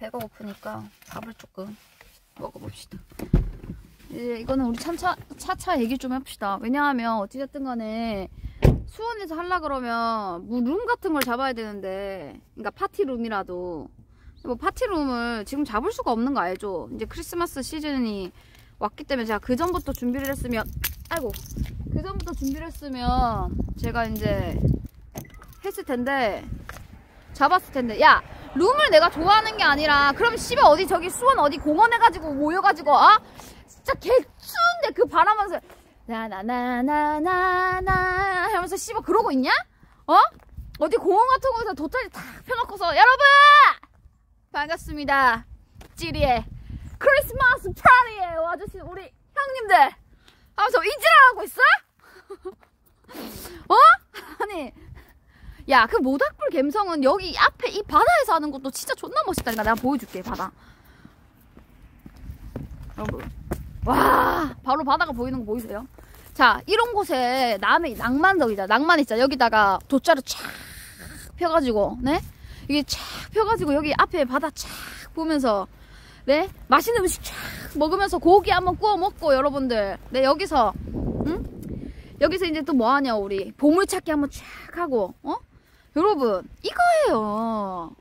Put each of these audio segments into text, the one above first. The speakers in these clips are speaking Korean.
배가 고프니까 밥을 조금 먹어봅시다. 이제 이거는 우리 차차, 차차 얘기 좀 해봅시다. 왜냐하면 어찌됐든 간에 수원에서 하려 그러면 뭐 룸 같은 걸 잡아야 되는데 그러니까 파티룸이라도 뭐 파티룸을 지금 잡을 수가 없는 거 알죠? 이제 크리스마스 시즌이 왔기 때문에 제가 그 전부터 준비를 했으면 아이고 그 전부터 준비를 했으면 제가 이제 했을 텐데 잡았을 텐데 야 룸을 내가 좋아하는 게 아니라 그럼 씨발 어디 저기 수원 어디 공원 해가지고 모여가지고 아 진짜 개추운데 그 바람하면서 나나나나나나 하면서 씨발 그러고 있냐? 어? 어디 공원 같은 곳에서 돗자리 탁 펴놓고서 여러분 반갑습니다 찌리의 크리스마스 파티에 와주신 우리 형님들 하면서 이지랄하고 있어? 어? 아니 야 그 모닥불 갬성은 여기 앞에 이 바다에서 하는 것도 진짜 존나 멋있다니까 내가 보여줄게 바다. 여러분. 와 바로 바다가 보이는 거 보이세요? 자 이런 곳에 남의 낭만적이다. 낭만 있자 여기다가 돗자리 쫙 펴가지고 네? 이게 쫙 펴가지고 여기 앞에 바다 쫙 보면서 네? 맛있는 음식 쫙 먹으면서 고기 한번 구워 먹고 여러분들. 네 여기서 응? 여기서 이제 또 뭐하냐 우리? 보물찾기 한번 쫙 하고 어 여러분 이거예요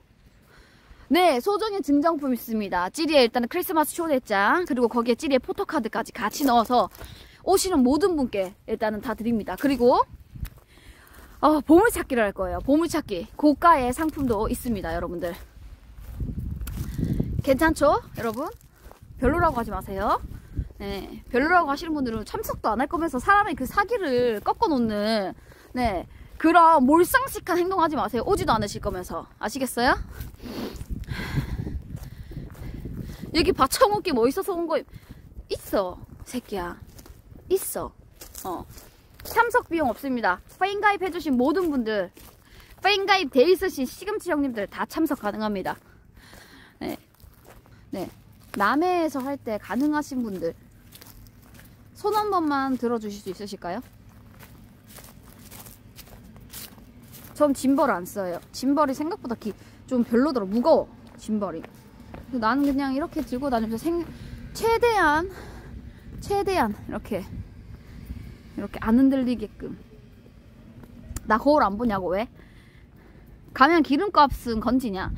네, 소정의 증정품 있습니다. 찌리에 일단은 크리스마스 초대장, 그리고 거기에 찌리의 포토카드까지 같이 넣어서 오시는 모든 분께 일단은 다 드립니다. 그리고, 어, 보물찾기를 할 거예요. 보물찾기. 고가의 상품도 있습니다, 여러분들. 괜찮죠? 여러분? 별로라고 하지 마세요. 네, 별로라고 하시는 분들은 참석도 안 할 거면서 사람의 그 사기를 꺾어 놓는, 네, 그런 몰상식한 행동하지 마세요. 오지도 않으실 거면서. 아시겠어요? 여기 받쳐먹기 뭐 있어서 온 거 있어 새끼야 있어 어 참석 비용 없습니다 페인 가입해주신 모든 분들 팬 가입 돼 있으신 시금치 형님들 다 참석 가능합니다 네, 네. 남해에서 할 때 가능하신 분들 손 한 번만 들어주실 수 있으실까요? 전 짐벌 안 써요. 짐벌이 생각보다 기, 좀 별로더라. 무거워 짐벌이. 나는 그냥 이렇게 들고 다니면서 생, 최대한 최대한 이렇게 이렇게 안 흔들리게끔. 나 거울 안 보냐고 왜? 가면 기름값은 건지냐?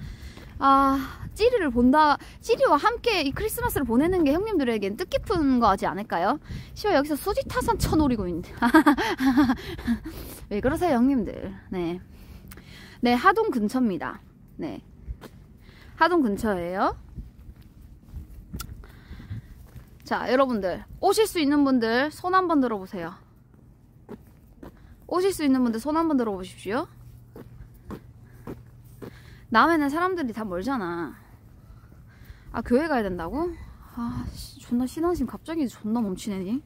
아 찌리를 본다 찌리와 함께 이 크리스마스를 보내는 게 형님들에겐 뜻깊은 거지 않을까요? 시발 여기서 수지 타산 쳐노리고 있는데 왜 그러세요 형님들 네. 네 하동 근처입니다 네 하동 근처예요. 자, 여러분들 오실 수 있는 분들 손 한번 들어보세요. 오실 수 있는 분들 손 한번 들어보십시오. 남해는 사람들이 다 멀잖아. 아, 교회 가야 된다고? 아, 씨, 존나 신앙심 갑자기 존나 멈추네 니.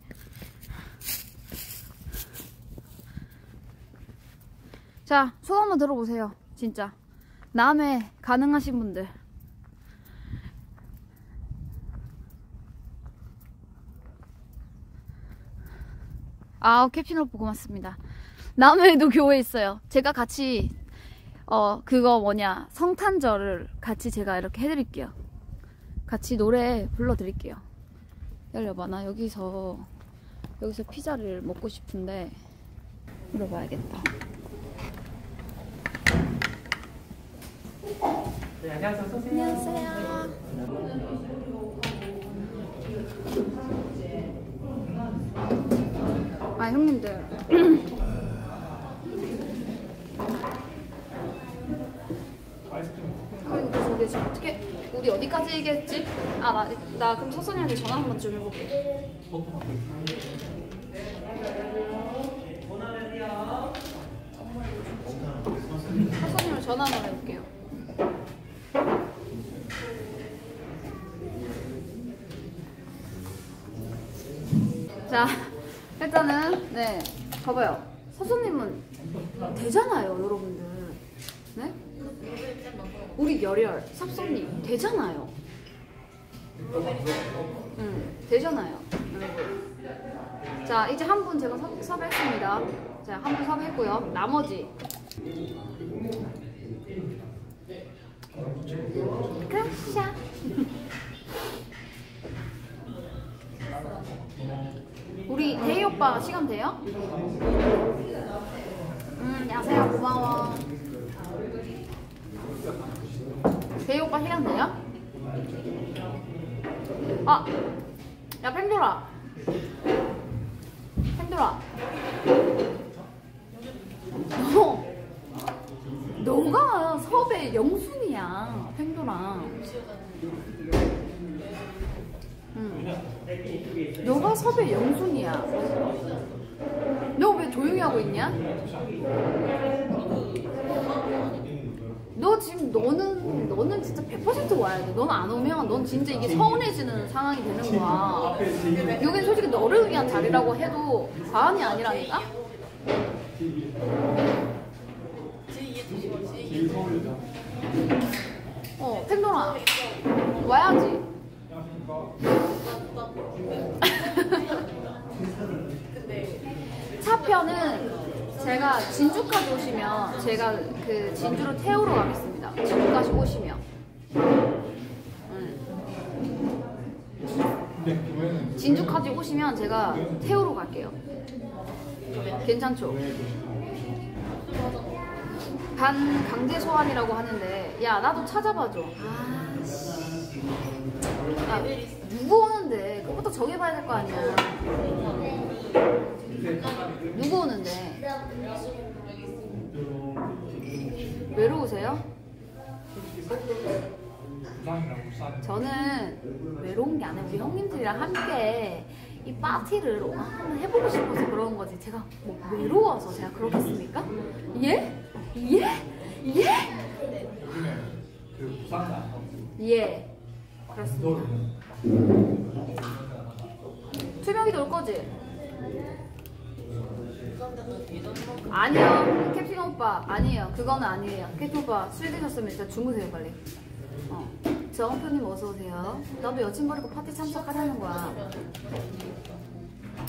자, 손 한번 들어보세요. 진짜. 남해 가능하신 분들. 아 캡틴 오프 고맙습니다. 남해에도 교회 있어요. 제가 같이 어 그거 뭐냐 성탄절을 같이 제가 이렇게 해드릴게요. 같이 노래 불러드릴게요. 열려봐 나 여기서 여기서 피자를 먹고 싶은데 물어봐야겠다. 네, 안녕하세요. 안녕하세요. 아 형님들 우리 지금 어떻게 우리 어디까지 얘기했지? 아 나 나 그럼 서선이한테 전화 한 번 좀 해볼게. 서선이랑 전화 한번 해볼게요. 자, 일단은 네 봐봐요. 서선님은 되잖아요, 여러분들. 네? 우리 열혈 섭섭님 되잖아요. 응, 되잖아요, 여러분. 자, 이제 한 분 제가 섭, 섭외했습니다. 자, 한 분 섭외했고요. 나머지 그라샤. 우리 대희 오빠 시간 돼요? 음, 야세야 고마워. 대희 오빠 시간 돼요? 아, 야 팬돌아. 팬돌아. 너, 너가 섭의 영순이야, 팬돌아. 응. 너가 섭의 영순이야. 너 왜 조용히 하고 있냐? 너 지금 너는 너는 진짜 100% 와야 돼. 너는 안 오면 넌 진짜 이게 서운해지는 상황이 되는 거야. 여긴 솔직히 너를 위한 자리라고 해도 과언이 아니라니까. 어, 팬돌아 와야지. 차편은 제가 진주까지 오시면 제가 그 진주로 태우러 가겠습니다. 진주까지 오시면. 응. 진주까지 오시면 제가 태우러 갈게요. 괜찮죠? 반 강제 소환이라고 하는데 야 나도 찾아봐줘. 아, 누구 오는데 그것부터 정해봐야 될 거 아니야. 누구 오는데? 외로우세요? 저는 외로운 게 아니라 우리 형님들이랑 함께 이 파티를 한번 해보고 싶어서 그런 거지. 제가 뭐 외로워서 제가 그러겠습니까? 예? 예? 예? 예. 그렇습니다. 투명이도 올 거지? 아니요. 캡틴 오빠. 아니에요. 그거는 아니에요. 캡틴 오빠 술 드셨으면 진짜 주무세요, 빨리. 어. 정은표님 어서오세요. 나도 여친 버리고 파티 참석하자는 거야.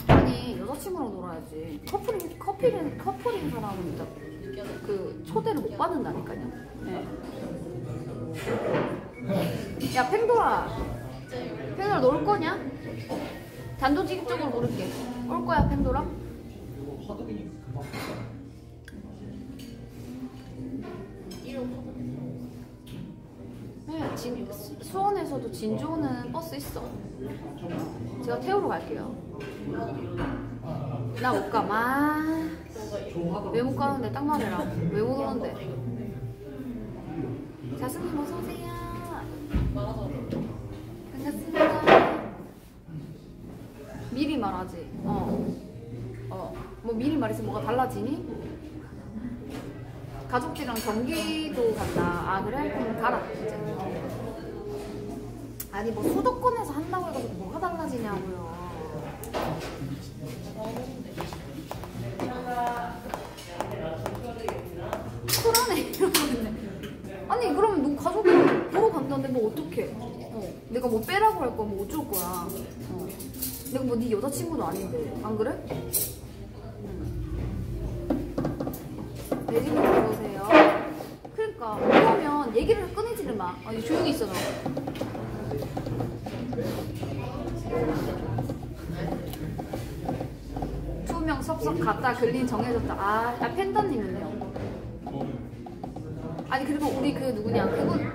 아니, 여자친구랑 놀아야지. 커플인, 커플인, 커플인 사람은 진짜 그 초대를 못 받는다니까요. 네. 야, 팽돌아. 팽돌아, 놀 거냐? 단도직입적으로 물을게. 올 거야, 팽돌아? 화덕이 금방 네, 진, 수- 수원에서도 진주 오는 버스 있어. 제가 태우러 갈게요. 나 못 가. 마. 왜못 가는데? 딱. 왜못 오는데? 자스님 어서 오세요. 반갑습니다. 미리 말하지. 어. 어. 뭐 미리 말해서 뭐가 달라지니? 가족들이랑 경기도 간다. 아 그래? 그럼 가라. 이제. 아니 뭐 수도권에서 한다고 해가지고 뭐가 달라지냐고요. 있네. 아니 그러면 너 가족이랑 보러 간다는데 뭐 어떡해? 어, 내가 뭐 빼라고 할 거야? 뭐 어쩔 거야? 어. 내가 뭐 네 여자친구도 아닌데 안 그래? 대리님 들어오세요. 그러니까 그러면 얘기를 끊이지를 마. 아니 조용히 있어 너. 투명 섭섭 갔다 글린 정해졌다. 아, 아 팬더님은요? 아니 그리고 우리 그 누구냐 그분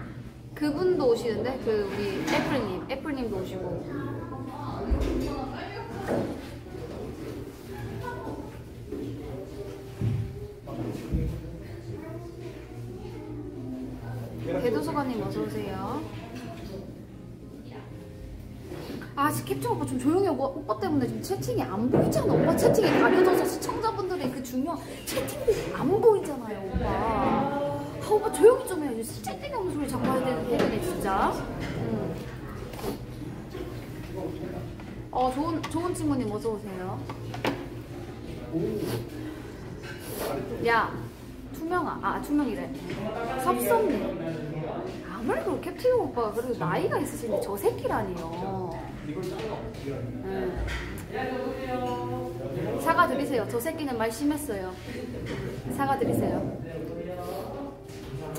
그분도 오시는데 그 우리 애플님 애플님도 오시고 대도서관님 어서 오세요. 아, 지 캡처 오빠 좀 조용히 해. 오빠, 오빠 때문에 지금 채팅이 안 보이잖아. 오빠 채팅이 가려져서 시청자분들의 그 중요한 채팅들이 안 보이잖아요, 오빠. 아, 오빠 조용히 좀 해. 채팅이 없는 소리 자꾸 해야 되는 되네, 진짜. 응. 어, 좋은, 좋은 친구님 어서 오세요. 야, 투명아. 아, 투명이래. 섭섭님. 아무래도 캡틴 오빠가 그래도 나이가 있으신데 저 새끼라니요. 응. 사과드리세요. 저 새끼는 말 심했어요. 사과드리세요.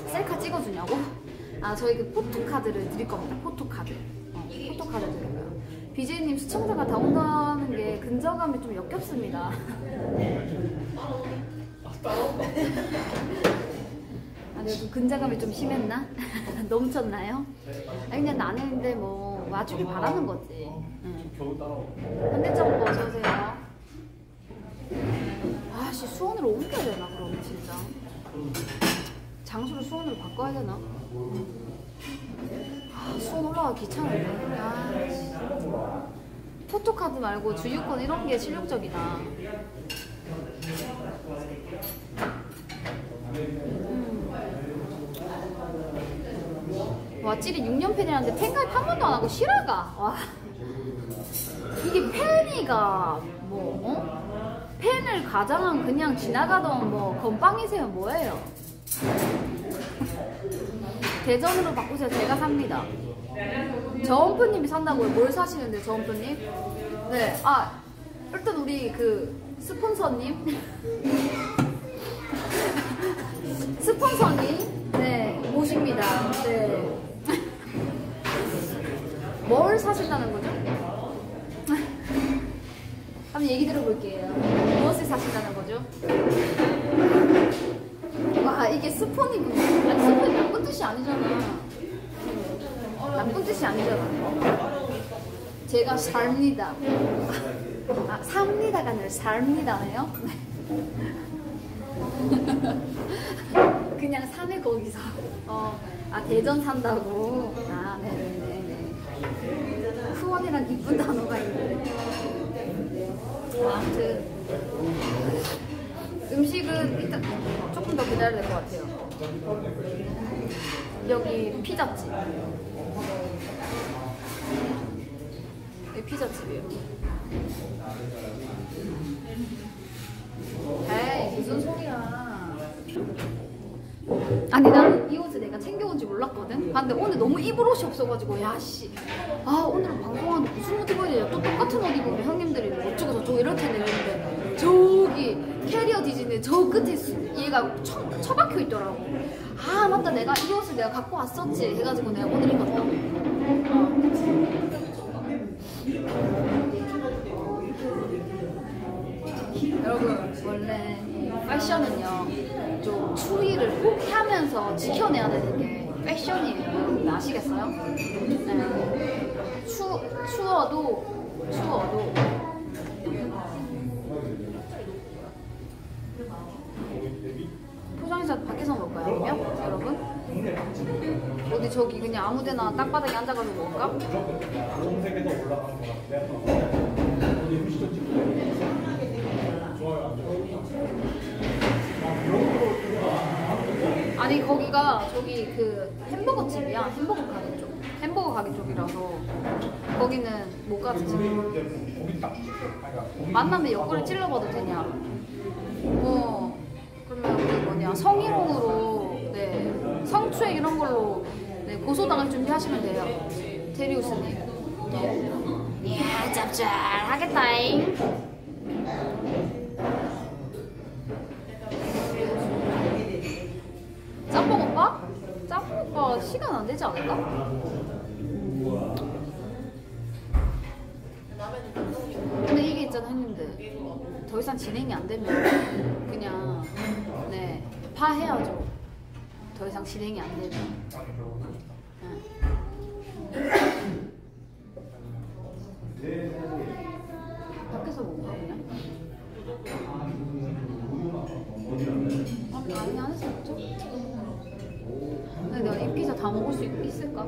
셀카 찍어주냐고? 아 저희 그 포토카드를 드릴 겁니다. 포토카드. 어, 포토카드 드려요. BJ님 시청자가 다 온다는 게 근자감이 좀 역겹습니다. 아, 내가 좀 근자감이 좀 심했나? 넘쳤나요? 아니 그냥 나는 근데 뭐 와주길 바라는 거지. 응. 겨우 따라오. 현대적으로 어서 오세요. 아씨 수원으로 옮겨야 되나 그러면 진짜. 장소를 수원으로 바꿔야 되나? 아 수원 올라가 귀찮은데. 아 씨. 포토카드 말고 주유권 이런 게 실용적이다. 음. 와 찌리 6년 팬이라는데 팬가입 한 번도 안 하고 실화가? 와. 이게 팬이가 뭐 어? 팬을 가장한 그냥 지나가던 뭐 건빵이세요? 뭐예요? 대전으로 바꾸세요. 제가 삽니다. 저음프님이 산다고요? 뭘 사시는데 저음프님? 네아 일단 우리 그 스폰서님. 스폰서님. 네 모십니다. 네. 뭘 사신다는 거죠? 한번 얘기 들어볼게요. 무엇을 사신다는 거죠? 와 이게 스폰이군요. 아니 스폰이 나쁜 뜻이 아니잖아. 나쁜 뜻이 아니잖아. 제가 삽니다. 아 삽니다가 아니라 삽니다네요. 그냥 사네 거기서. 어, 아 대전 산다고. 아 네네네네. 후원이란 이쁜 단어가 있는데. 뭐 아무튼 음식은 일단 조금 더 기다려야 될 것 같아요. 여기 피자집. 여기 피자집이에요. 에이 무슨 소리야. 아니 나는 이 옷을 내가 챙겨온 지 몰랐거든. 근데 오늘 너무 입을 옷이 없어가지고 야씨. 아 오늘은 방송하는데 무슨 옷 입어야 되냐. 또 똑같은 옷 입으면 형님들이 뭐 어쩌고 저쩌고 이렇게 내는데 저기 캐리어 디즈니 저 끝에 수- 얘가 처, 처박혀 있더라고. 아 맞다 내가 이 옷을 내가 갖고 왔었지 해가지고 내가 오늘 입었다. 여러분 원래 이 패션은요 좀 추위를 꼭 하면서 지켜내야 되는 게 패션이에요 아시겠어요? 네. 추, 추워도 추워도 포장이사 밖에서 먹을까요 그러면 여러분? 어디 저기 그냥 아무 데나 땅바닥에 앉아가지고 먹을까? 검색에서 올라가는 거랑 내가 어디 음식점 찍고 좋아요 안 좋아요? 거기가 저기 그 햄버거 집이야. 햄버거 가게 쪽. 햄버거 가게 쪽이라서 거기는 못 가지 거기 만나면 옆구리 찔러봐도 되냐? 뭐 그러면 그 뭐냐? 성희롱으로 네 성추행 이런 걸로 네, 고소당할 준비하시면 돼요. 테리우스님 네. 이야 짭짤하겠다잉 되지 않을까? 근데 이게 있잖아 형님들 더 이상 진행이 안 되면 그냥 네 파해야죠 더 이상 진행이 안 되면 응. 밖에서 먹을까 그냥? 아 많이 안 해서 먹죠? 근데 내가 이 피자 다 먹을 수 있, 있을까?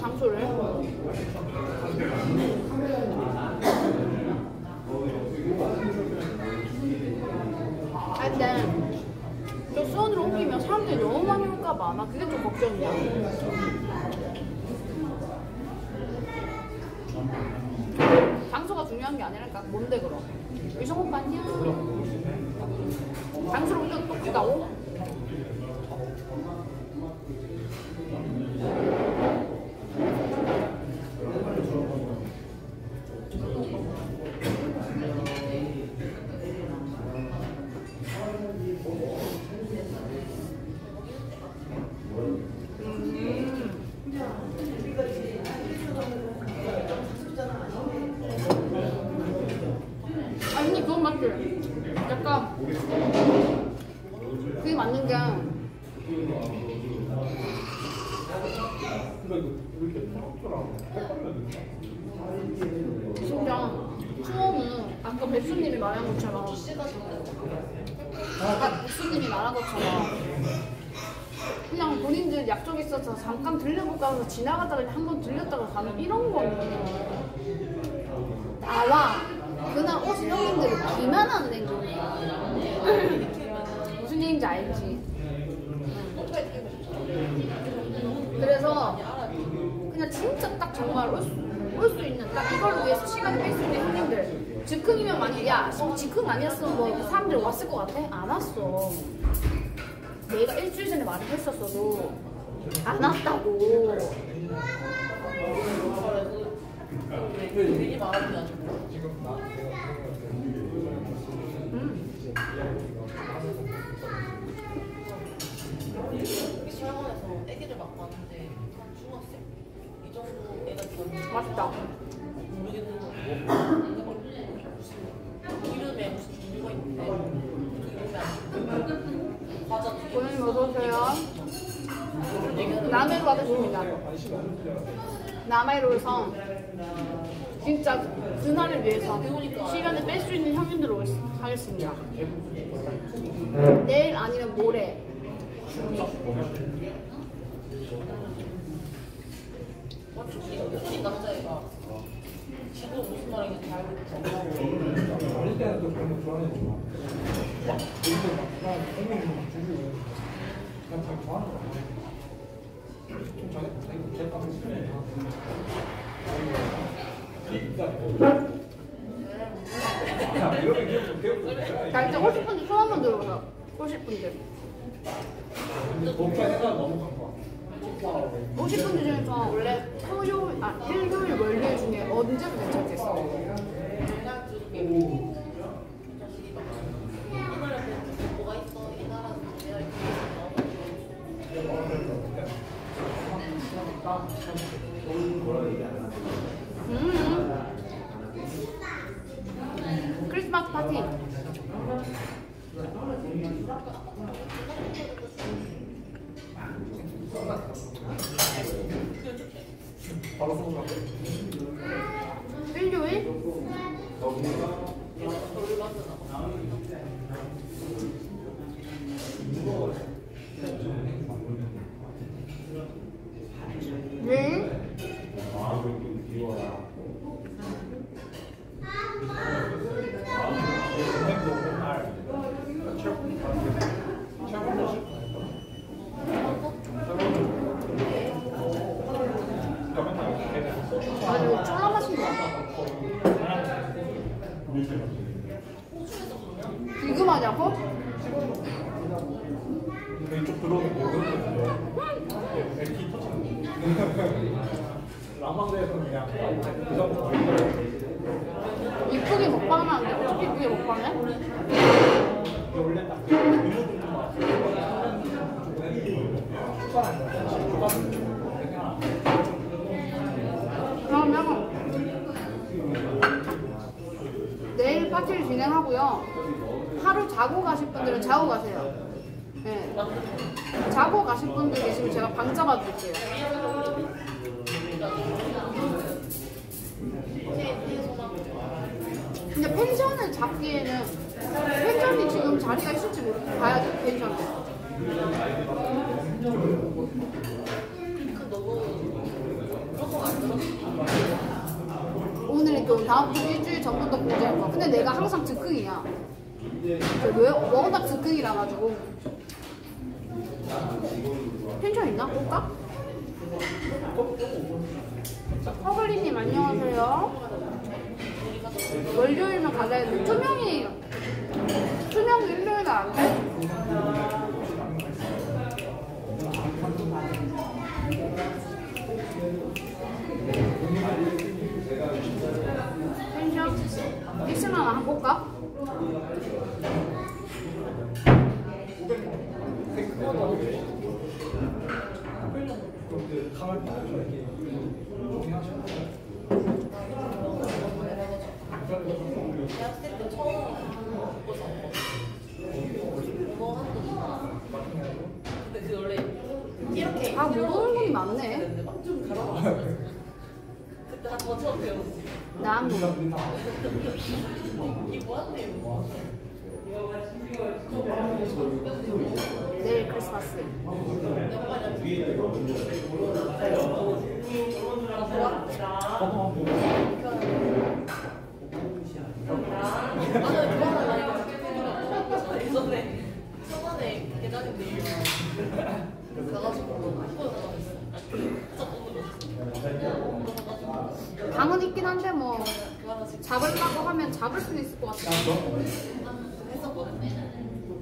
장소를? 아 근데 저 수원으로 옮기면 사람들이 너무 많이 올까봐 나 그게 좀 걱정이야 장소가 중요한 게 아니라니까 뭔데 진짜 수원은 아까 백수님이 말한 것처럼 아까 백수님이 말한 것처럼 그냥 본인들 약속 있어서 잠깐 들려볼까 해서 지나가다가 한번 들렸다가 가는 이런 거는 나와 그날 오신 형님들이 기만하는 행동이야 무슨 얘기인지 알지? 그래서 그냥 진짜 딱 정말 올 수, 있는 딱 이걸 위해서 시간을 뺄 수 있는 형님들. 즉흥이면 만약 야 어, 즉흥 아니었으면 뭐 사람들 왔을 것 같아? 안 왔어. 내가 일주일 전에 말을 했었어도 안 왔다고. 괜히 게 아니고 지금 나 내가 음. 여기 수영원에서 애기를 맡고 왔는데 한 중학생 이 정도 애가 들었는데 맛있다. 무슨 종류가 있는데? 과자. 고객님 어서오세요. 남해로 가겠습니다. 남해로에서 진짜 그날을 위해서 시간을 뺄 수 있는 형님들을 오겠- 하겠습니다. 내일 아니면 모레 이 남자애가 지금 무슨 말인지 잘 알고 어릴 때는 또 그런 거 좋아하는 거 막, 여기서 막, 그냥 공룡 막 주고, 그냥 다 좋아하는 거 같아. 좀 자기, 자기 제 값을 쓰네. 야, 이렇게 계속, 계속. 자 이제 오실 분들 손 한번 들어보세요 오실 분들 목표 생각 너무 강화. 오실 분들 중에서 원래 토요일, 아 일요일, 월요일 중에 언제도 괜찮겠어 내가 지금 자식이 막 이 나라 뭐가 있어 이 나라 내가 이렇게 음 왜? 아, 이거 쫄라 마신 거 같아. 지금 하자고? 이쪽 들어오는 거 LT 터치는 라방대에서 그냥 그 정도 이쁘게 먹방은 안 돼. 어떻게 이쁘게 먹방해? 원래 딱 그러면 파티를 진행하고요. 하루 자고 가실 분들은 자고 가세요. 네. 자고 가실 분들 계시면 제가 방 잡아드릴게요. 근데 펜션을 잡기에는 펜션이 지금 자리가 있을지 모르고 봐야 돼 펜션을. 오늘이 또 다음 주 일주일 전부터 공지할 거야. 근데 내가 항상 즉흥이야. 저 왜, 워낙 즉흥이라 가지고. 펜션 있나? 볼까? 허글리님 안녕하세요. 월요일만 가자 했는데 투명이 투명 일요일 안 돼? 펜션 있으면 한번 볼까? 가을 때 이렇게 조심하시고 대학생 때 처음 먹고서 그거 한도 근데 그 원래 이렇게 아무 이게 뭐한대요? 내일 크리스마스. 나는 그거는 아니고 작품이라고 예전에 초반에 계단인데 이거 가가지고 한번 방은 있긴 한데 뭐 잡으려고 하면 잡을 수는 있을 것 같아. 했었거든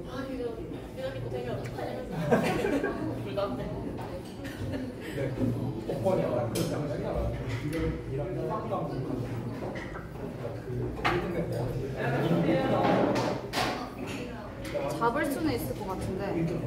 아 잡을 수는 있을 것 같은데.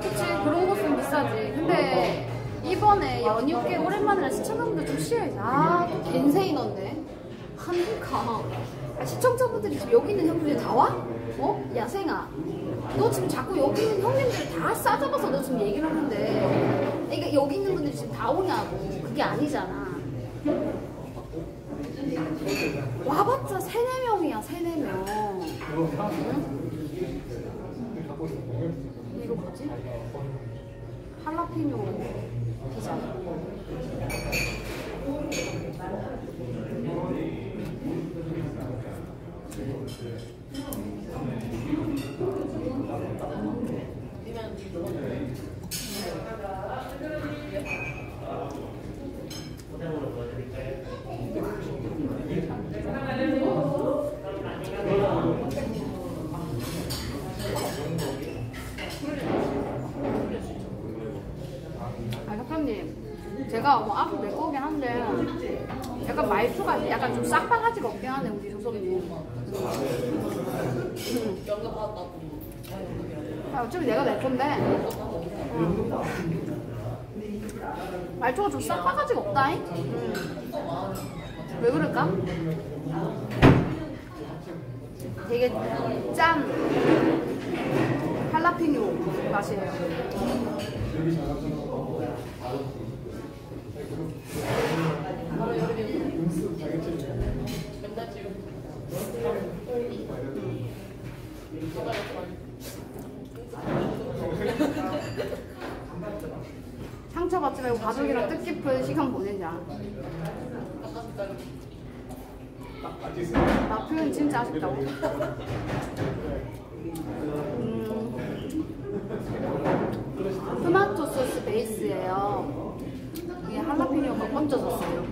그치 그런 곳은 비싸지. 근데 이번에 연휴 꽤 오랜만이라 시청자분들 좀 쉬어야지. 아또 겐세이 넌데 한가. 아, 시청자분들이 지금 여기 있는 형들이 다 와? 어? 야생아. 너 지금 자꾸 여기 있는 형님들 다 싸잡아서 너 지금 얘기를 하는데 그러니까 여기 있는 분들이 지금 다 오냐고 그게 아니잖아 와봤자 세네 명이야 세네 명. 이거 뭐지? 할라피뇨 피자 아 사장님 제가 뭐 앞으로 낼 거긴 한데 약간 말투가 약간 좀 싹바가지가 없긴 하네 우리 조석이님 음. 아 어차피 내가 낼 건데 어. 말투가 좀 싹바가지가 없다잉 음. 왜 그럴까? 되게 짠 할라피뇨 맛이에요. 상처받지 말고 가족이랑 뜻깊은 시간 보내자. 나 표현 진짜 아쉽다고. 음, 토마토 소스 베이스예요. 이게 할라피뇨가 얹어졌어요.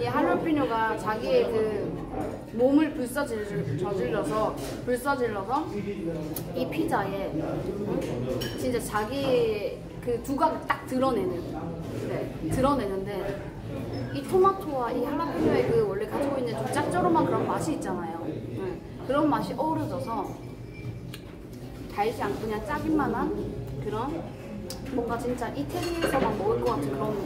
이 할라피뇨가 자기의 그 몸을 불사질 저질러서 불사질러서 이 피자에 음, 진짜 자기 그 두각을 딱 드러내는 네, 드러내는데 이 토마토와 이 할라피뇨의 그 원래 가지고 있는 좀 짭조름한 그런 맛이 있잖아요. 네, 그런 맛이 어우러져서 달지 않고 그냥 짜기만한 그런 뭔가 진짜 이태리에서만 먹을 것 같은 그런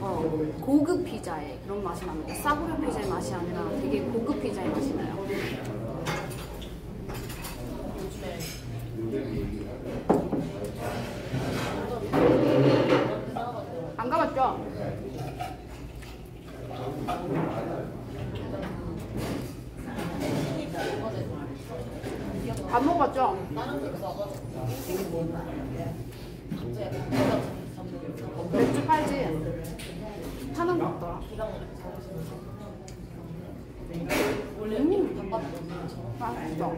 어, 고급 피자의 그런 맛이 납니다. 싸구려 피자의 맛이 아니라 되게 고급 피자의 맛이 나요. 안 가봤죠? 안 먹어봤죠? 맥주 팔지? 파는 거 같더라. 음, 맛있어.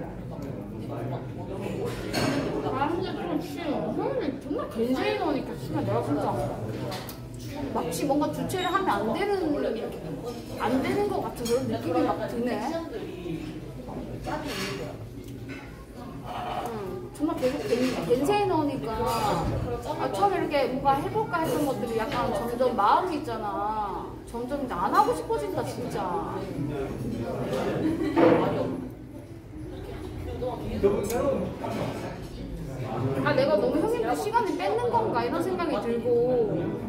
마치 뭔가 주체를 하면 안 되는 안 되는 것 같은 그런 느낌이 막 드네. 응, 정말 계속 겐- 겐세에 넣으니까 아, 처음에 이렇게 뭔가 해볼까 했던 것들이 약간 점점 마음이 있잖아. 점점 안 하고 싶어진다 진짜. 아 내가 너무 형님들 시간을 뺏는 건가 이런 생각이 들고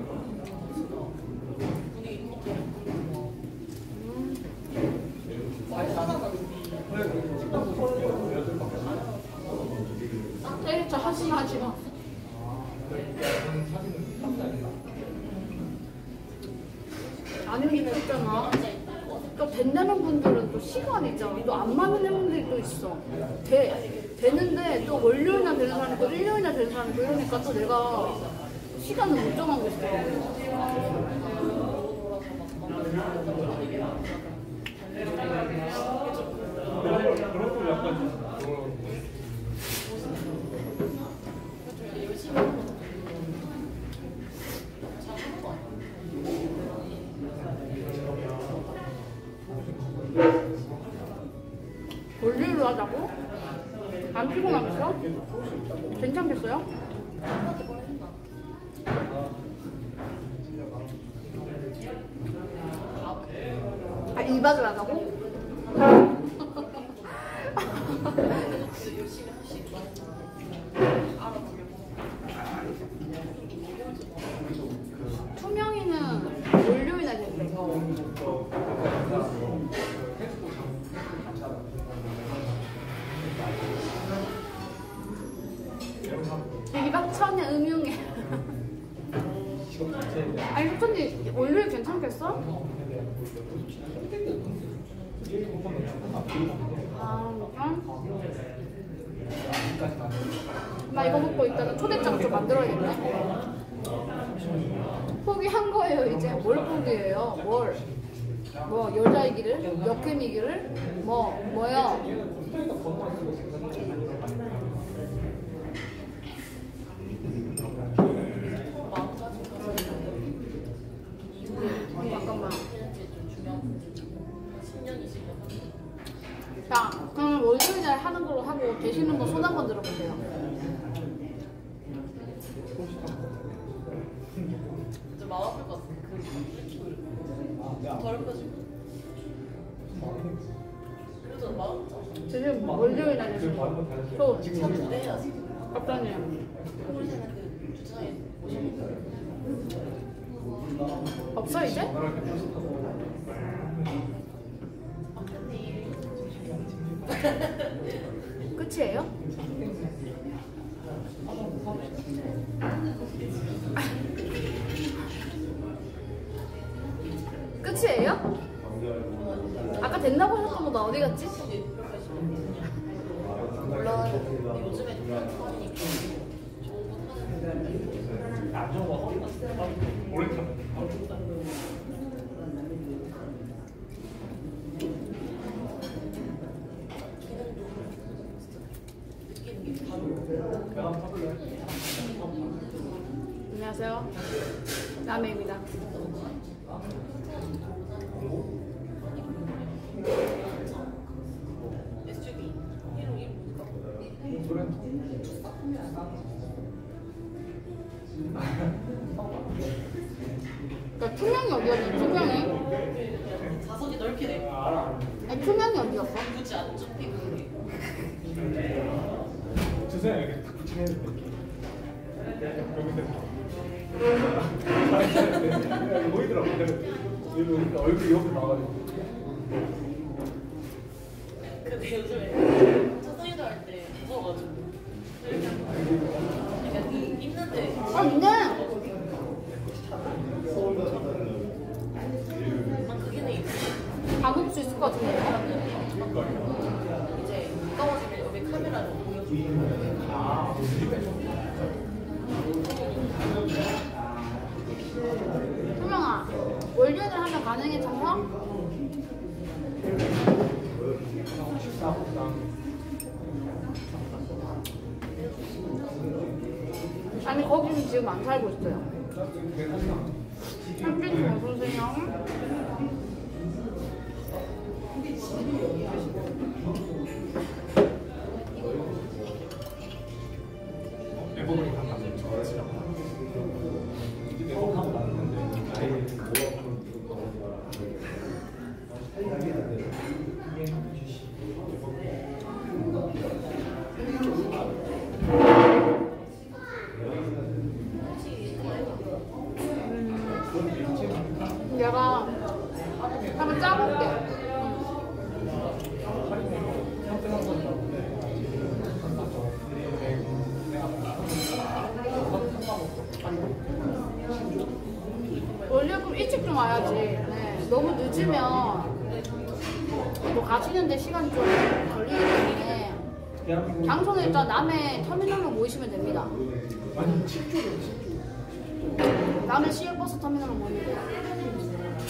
때리자 하지마 하지마 또 있잖아. 또 된다는 분들은 또 시간이 있잖아. 또 안 맞는 분들이 또 있어. 돼 되는데 또 월요일날 되는 사람이 있고 일요일날 되는 사람이 있고 이러니까 또 내가 시간을 못 정하겠어 그런 거 약간 괜찮겠어요? 진짜 마음 아플 것 같아. 그 더럽혀지고. 그래도 마음 아프잖아. 지금 월요일날 되시는 저참 해야지. 갑자기 서울시는 그 주차장에 오시는 없어 이제? 끝이에요? 끝이에요? 나 어디 갔지? 물론 요즘에 그런 터니까 안녕하세요. 라메입니다. SUV 이름 이름 그러니까 투명이 어디였지? 투명이? 자석이 넓게 돼 아니 투명이 어디였어? 굳이 안 좁히고 주세요 이렇게 탁 붙이는 느낌. 여기서 보이더라고. 여기 얼굴이 여기 나와가지고. 근데 요즘에 차선이도 할 때 무서워가지고 그러니까 이 있는데 아 근데 아 그게는 있지 담을 수 있을 것 같은데요? 이제 가까워지면 여기 카메라를 보여주고 투명아 월요일에 하면 가능해 참석? 아니 거기는 지금 안 살고 있어요. 한빈이 어서 오세요. 앨 남해 터미널로 모이시면 됩니다 아니 집중해 집중. 남해 시외버스 터미널로 모이면 돼요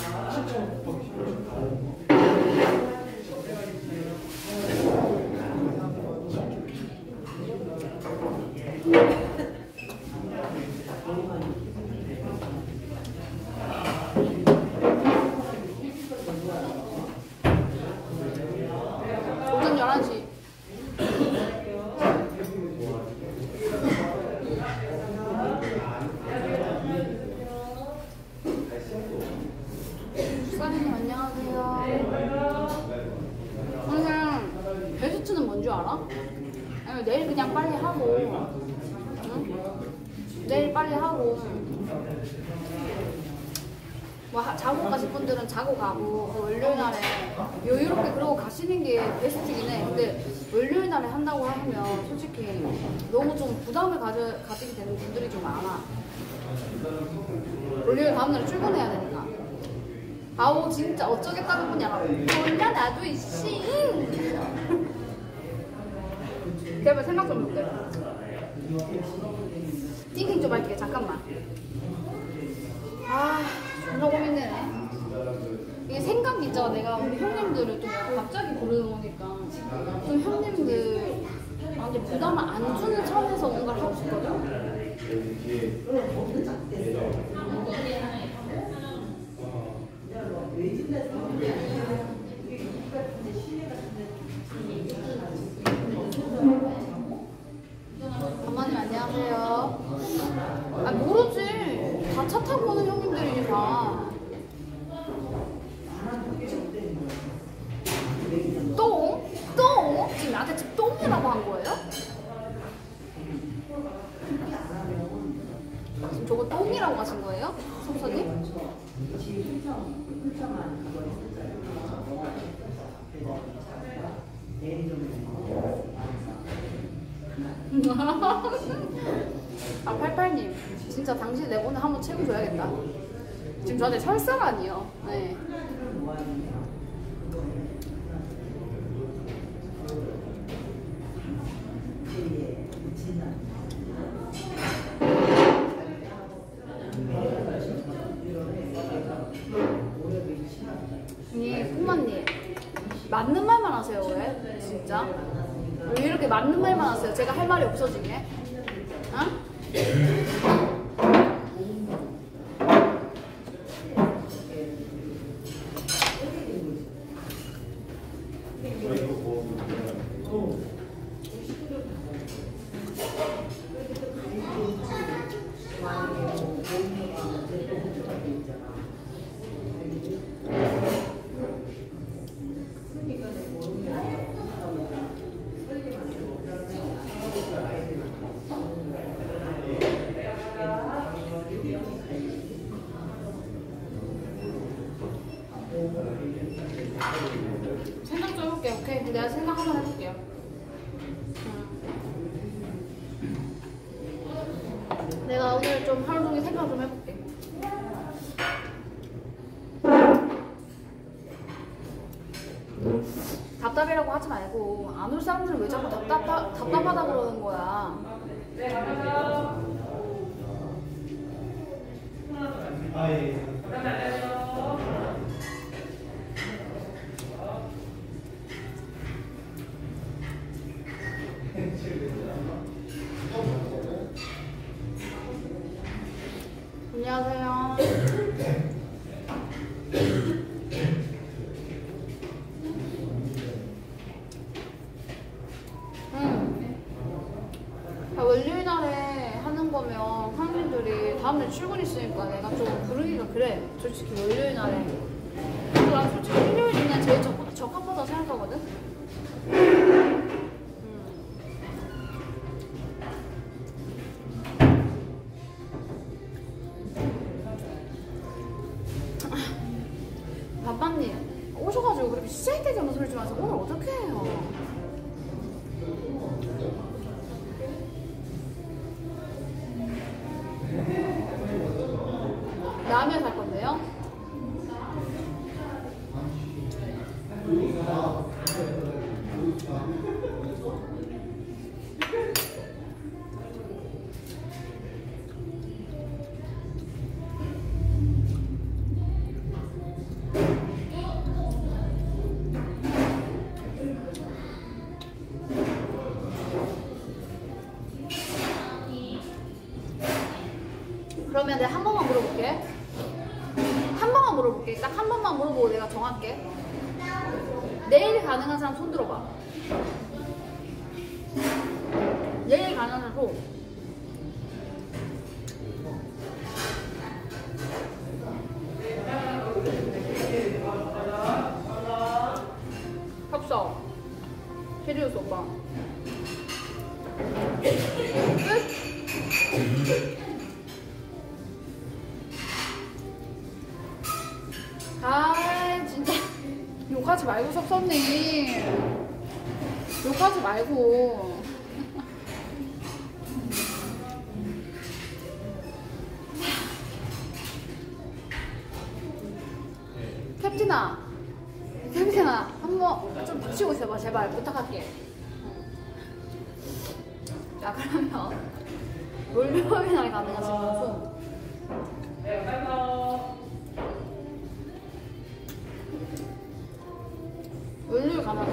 오전 11시 수사님 안녕하세요. 오늘 베스트는 뭔 줄 알아? 아니 내일 그냥 빨리 하고, 응? 내일 빨리 하고, 뭐 하- 자고 가실 분들은 자고 가고 그 월요일 날에 여유롭게 그러고 가시는 게 베스트긴 해. 근데 월요일 날에 한다고 하면 솔직히 너무 좀 부담을 가져, 가지게 되는 분들이 좀 많아. 월요일 다음날 출근해야 되니까. 아우 진짜 어쩌겠다는 거냐 몰라 나도 이씨 제발 생각 좀 해볼게 띵킹 좀 할게 잠깐만. 아 존나 고민되네. 이게 생각 있죠 내가 우리 형님들을 또 갑자기 부르는 거니까. 좀 형님들한테 부담을 안 주는 선에서 뭔가를 하고 싶거든? 엄 전에 설사란이요. 네. 언니, 꿈언니 맞는 말만 하세요 왜? 진짜? 왜 이렇게 맞는 말만 하세요? 제가 할 말이 없어지게? 주일날에 하는 거면 한민들이 다음날 출근 있으니까 내가 좀 부르기가 그래. 솔직히 월요일날에. 그난 솔직히 일요일이 그냥 제일 적 샘생아. 샘생아 한번 좀 닥치고 있어봐. 제발 부탁할게. 자 그러면 물류법이나 가능하신 방송 네 감사합니다 가능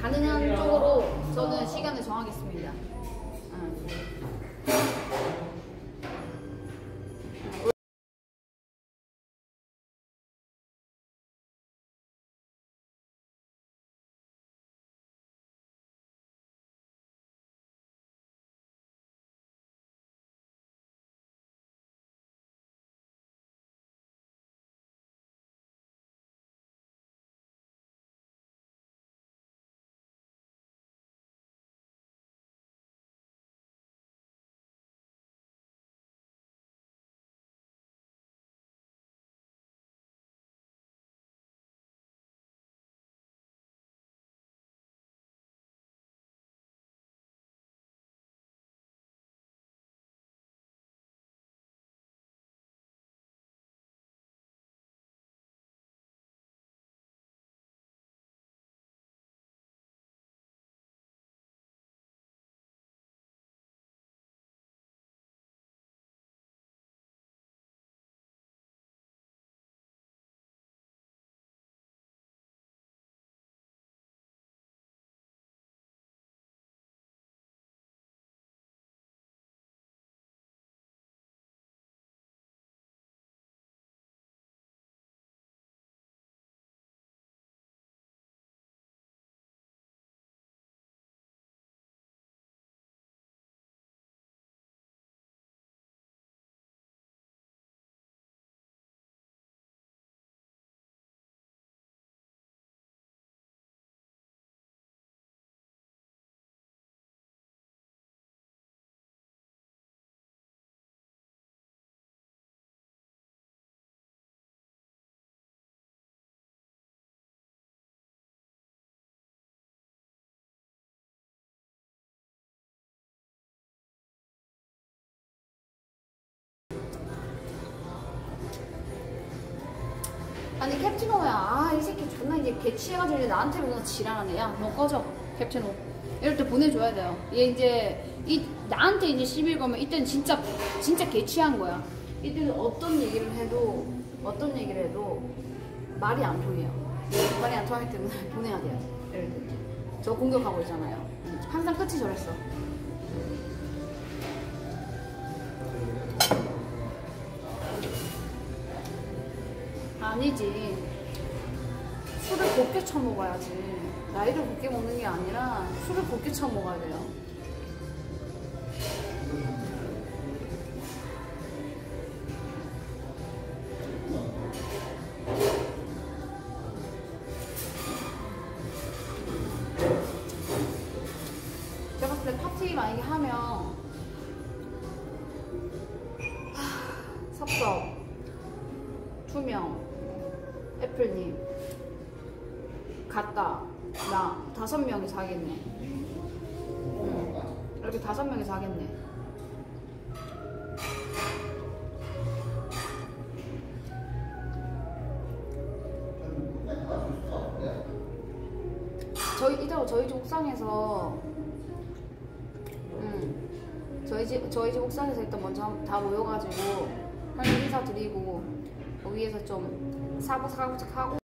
가능한 쪽으로 저는 시간을 정하겠습니다. 아니 캡틴호야. 아 이 새끼 존나 이제 개취해가지고 나한테 보고 지랄하네. 야너 꺼져 캡틴호 이럴 때 보내줘야 돼요. 얘 이제 이 나한테 이제 시비 거면 이때는 진짜 진짜 개취한 거야. 이때는 어떤 얘기를 해도 어떤 얘기를 해도 말이 안 통해요. 말이 안 통하기 때문에 보내야 돼요. 예를 들어 저 공격하고 있잖아요. 음, 항상 끝이 저랬어 아니지. 술을 곱게 처먹어야지. 나이를 곱게 먹는 게 아니라 술을 곱게 처먹어야 돼요. 사겠네. 응. 이렇게 다섯 명이 사겠네. 저희 이따가 저희 집 옥상에서 음, 저희 집 저희 집 옥상에서 일단 먼저 다 모여가지고 한 인사 드리고 그 위에서 좀 사고 하고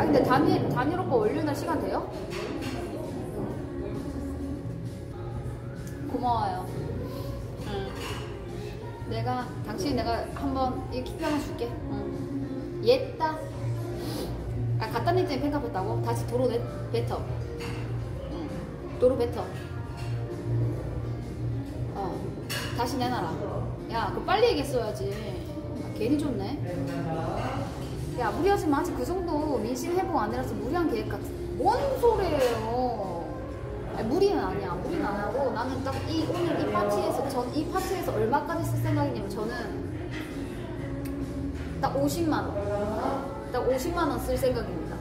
아 근데 단일 단일 오빠 월요일 날 시간 돼요? 고마워요. 응. 내가 당신 내가 한번 이 키트 하나 줄게. 응. 옛다. 아 갖다 낼 때는 팬카페다고 다시 도로 내 뱉어. 응. 도로 뱉어. 어. 다시 내놔라. 야, 그거 빨리 얘기했어야지. 아, 괜히 좋네. 야, 무리하지 마. 아직 그 정도 민심 회복 아니라서 무리한 계획 같은. 뭔 소리예요? 아니, 무리는 아니야. 무리는 안 하고 나는 딱 이 오늘 이 파티에서 전 이 파티에서 얼마까지 쓸 생각이냐면 저는 딱 50만 원. 딱 50만 원 쓸 생각입니다.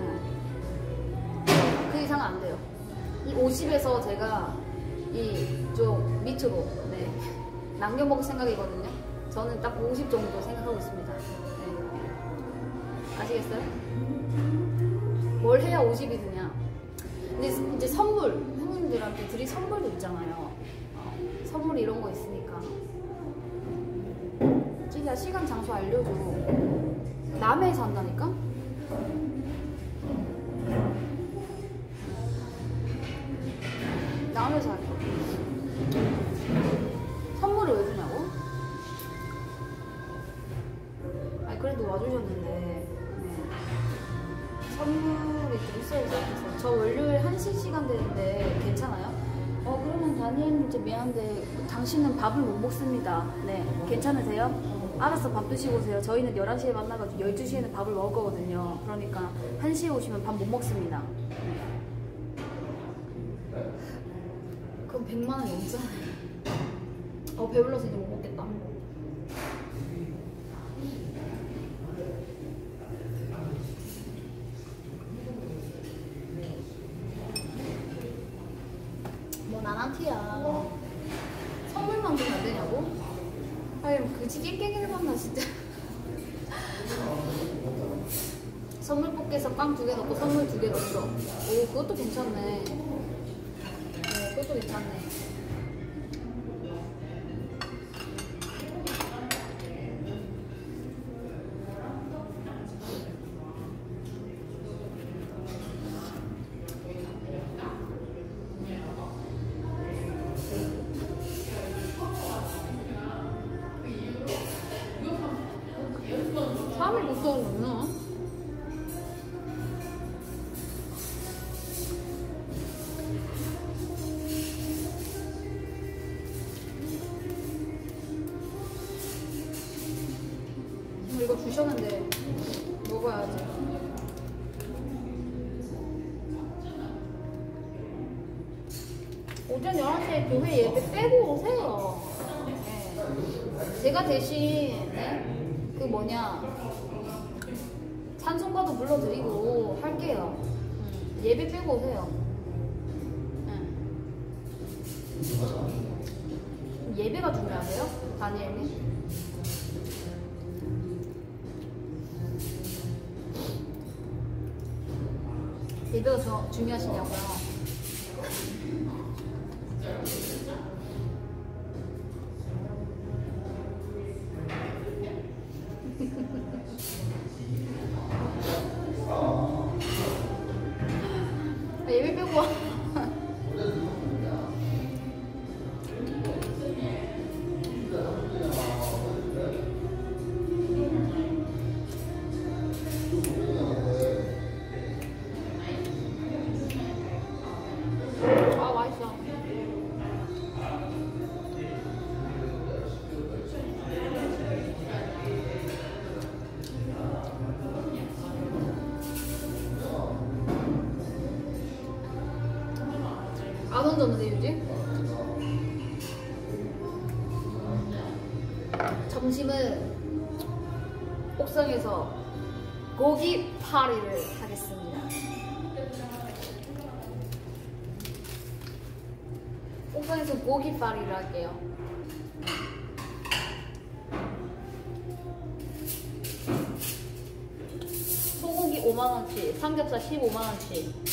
어. 그 이상은 안 돼요. 이 50에서 제가 이 좀 밑으로 네. 남겨먹을 생각이거든요. 저는 딱 50 정도 생각하고 있습니다. 네. 아시겠어요? 뭘 해야 50이 드냐? 근데 이제 선물, 형님들한테 드릴 선물도 있잖아요. 어, 선물 이런 거 있으니까. 찌리야 시간 장소 알려줘. 남해에서 한다니까? 당신은 밥을 못 먹습니다. 네 괜찮으세요? 알았어 밥 드시고 오세요. 저희는 11시에 만나가지고 12시에는 밥을 먹을 거거든요. 그러니까 1시에 오시면 밥 못 먹습니다. 그럼 100만 원이 넘잖아요 어 배불러서 이제 못 먹겠다. 뭐 나나티야. 선물만 주면 안 되냐고? 아유 그지 깽깽이를 만나 진짜. 선물 두 개 넣고 선물 두 개 넣었어. 오 그것도 괜찮네. 네, 그것도 괜찮네. 11시에 교회 예배 빼고 오세요. 네. 제가 대신 네? 그 뭐냐 찬송가도 불러드리고 할게요. 음, 예배 빼고 오세요. 음. 예배가 중요하세요? 다니엘님? 예배가 저, 중요하시냐고요? 안 얹었는데 유지? 점심은 옥상에서 고기 파리를 하겠습니다. 옥상에서 고기 파리를 할게요. 소고기 5만원치, 삼겹살 15만원치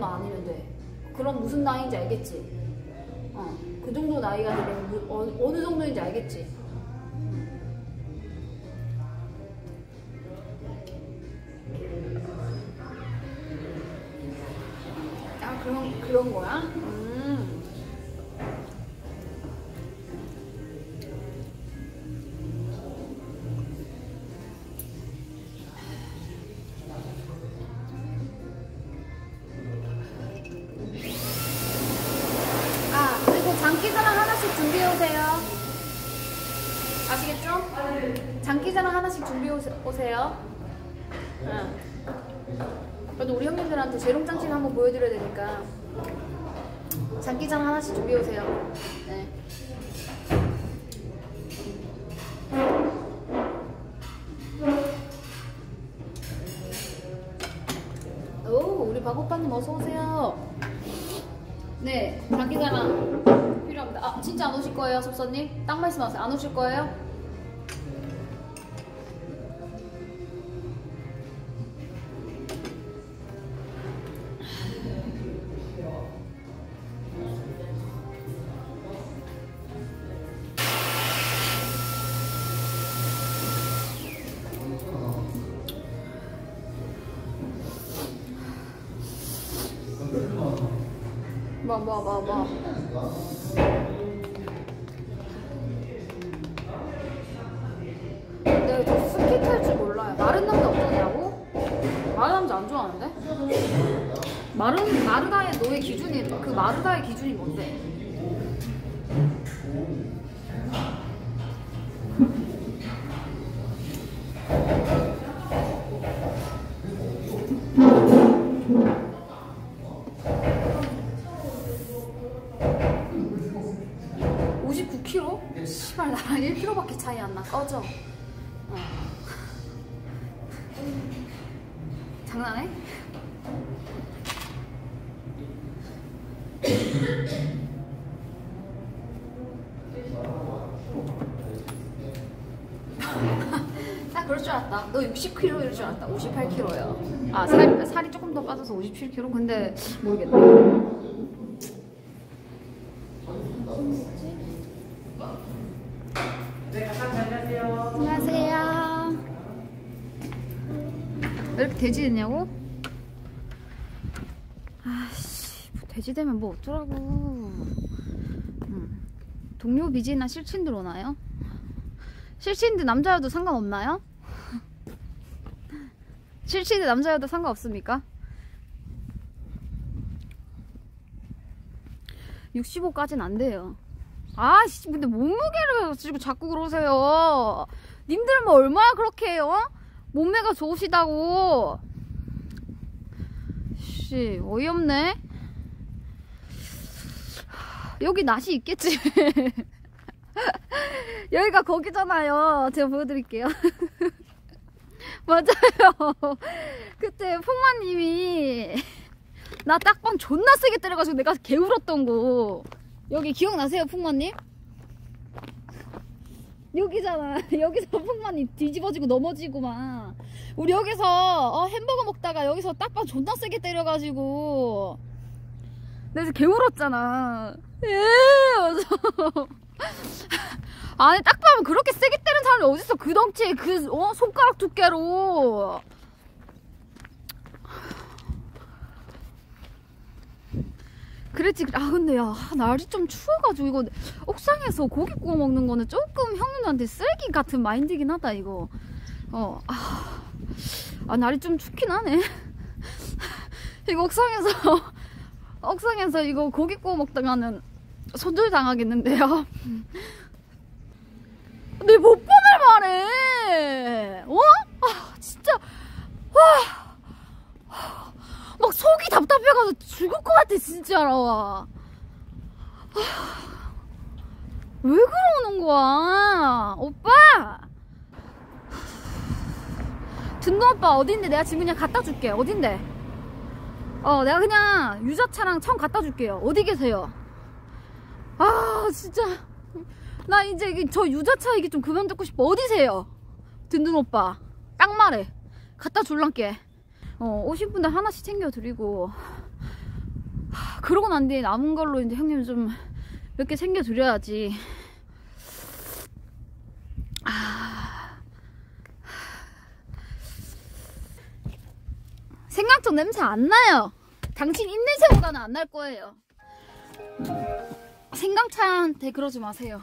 나이만 아니면 돼. 그럼 무슨 나이인지 알겠지? 어, 그 정도 나이가 되면 무- 어, 어느 정도인지 알겠지? 아 그런 그런 거야? 말씀하세요. 안 오실 거예요? 뭐, 뭐, 뭐, 뭐. 꺼져. 어. 장난해? 딱 그럴 줄 알았다. 너 60kg일 줄 알았다. 58kg야. 아, 살, 살이 조금 더 빠져서 57kg? 근데 모르겠네. 돼지 됐냐고? 아씨, 뭐 돼지 되면 뭐 어쩌라고. 음. 동료 비지나 실친들 오나요? 실친들 남자여도 상관없나요? 실친들 남자여도 상관없습니까? 65까지는 안 돼요. 아씨, 근데 몸무게를 가지고 자꾸 그러세요. 님들은 뭐 얼마나 그렇게 해요? 몸매가 좋으시다고. 씨, 어이없네. 여기 낫이 있겠지. 여기가 거기잖아요. 제가 보여드릴게요. 맞아요. 그때 풍마님이 나 딱밤 존나 세게 때려가지고 내가 개울었던 거. 여기 기억나세요, 풍마님? 여기잖아. 여기서 풍마님 뒤집어지고 넘어지고 막. 우리 여기서 어, 햄버거 먹다가 여기서 딱밤 존나 세게 때려가지고 내가 개울었잖아. 예, 그래서 아니 딱밤을 그렇게 세게 때린 사람이 어딨어? 그 덩치에 그 어? 손가락 두께로. 그랬지. 아, 근데 야, 날이 좀 추워가지고 이거 옥상에서 고기 구워 먹는 거는 조금 형님한테 쓰레기 같은 마인드긴 하다, 이거. 어, 아, 아 날이 좀 춥긴 하네. 이거 옥상에서, 옥상에서 이거 고기 구워 먹다가는 손절 당하겠는데요. 내 몇 번을 말해! 어? 아, 진짜, 와! 막 속이 답답해가지고 죽을 것 같아 진짜로. 아, 왜 그러는 거야? 오빠! 든도 오빠 어딘데? 내가 지금 그냥 갖다 줄게. 어딘데? 어 내가 그냥 유자차랑 청 갖다 줄게요. 어디 계세요? 아 진짜. 나 이제 저 유자차 이게 좀 그만 듣고 싶어. 어디세요? 든든 오빠 딱 말해. 갖다 줄란게 어, 오신 분들 하나씩 챙겨드리고 하, 그러고 난 뒤에 남은 걸로 이제 형님 좀 몇 개 챙겨드려야지. 아... 생강청 냄새 안 나요. 당신 입냄새보다는 안 날 거예요. 생강차한테 그러지 마세요